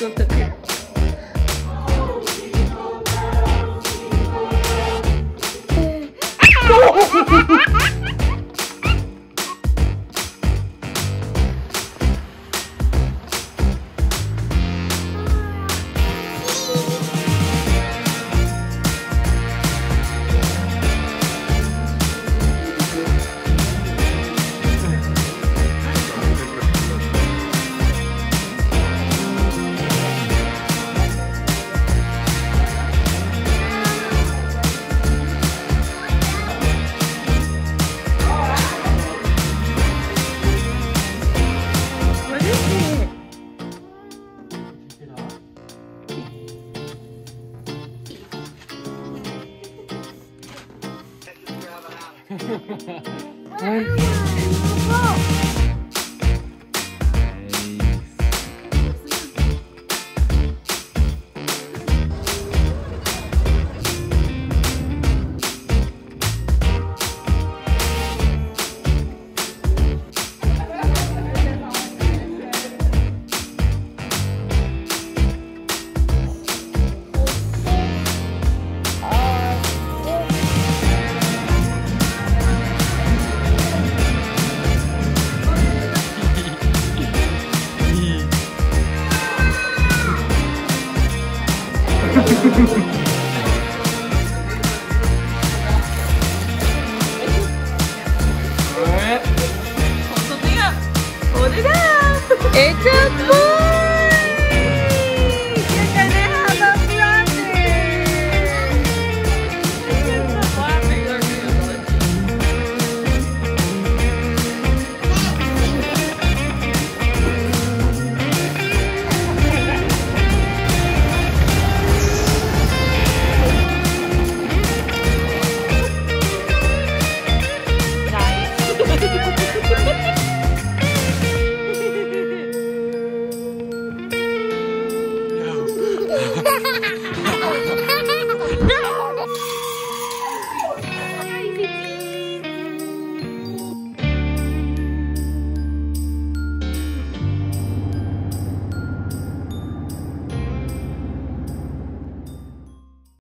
go. To 嗯。Hold up. Hold it up. It's a food.